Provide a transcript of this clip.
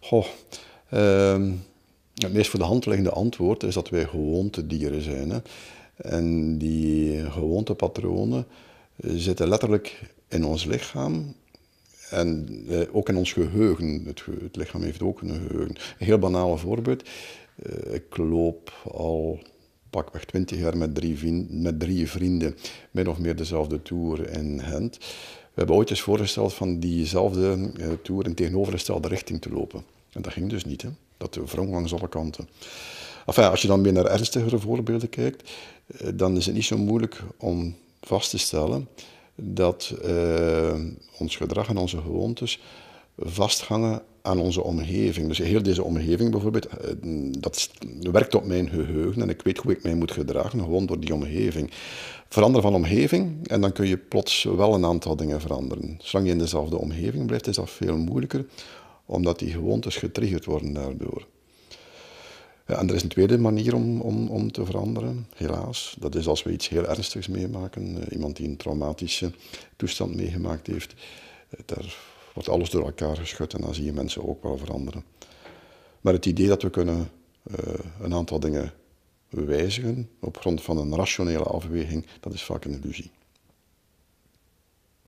Goh, ehm, het meest voor de hand liggende antwoord is dat wij gewoontedieren zijn. Hè. En die gewoontepatronen zitten letterlijk in ons lichaam en eh, ook in ons geheugen. Het, lichaam heeft ook een geheugen. Een heel banale voorbeeld. Eh, ik loop al pakweg twintig jaar met drie, vrienden, met drie vrienden, min of meer dezelfde tour in Gent. We hebben ooit eens voorgesteld van diezelfde uh, tour in tegenovergestelde richting te lopen. En dat ging dus niet. Hè. Dat wrong langs alle kanten. Enfin, als je dan weer naar ernstigere voorbeelden kijkt, eh, dan is het niet zo moeilijk om vast te stellen dat uh, ons gedrag en onze gewoontes vasthangen aan onze omgeving. Dus heel deze omgeving bijvoorbeeld, eh, dat werkt op mijn geheugen en ik weet hoe ik mij moet gedragen, gewoon door die omgeving. Veranderen van omgeving en dan kun je plots wel een aantal dingen veranderen. Zolang je in dezelfde omgeving blijft, is dat veel moeilijker, omdat die gewoontes getriggerd worden daardoor. En er is een tweede manier om, om, om te veranderen, helaas. Dat is als we iets heel ernstigs meemaken. Eh, iemand die een traumatische toestand meegemaakt heeft. Eh, daar wordt alles door elkaar geschud en dan zie je mensen ook wel veranderen. Maar het idee dat we kunnen uh, een aantal dingen wijzigen op grond van een rationele afweging, dat is vaak een illusie.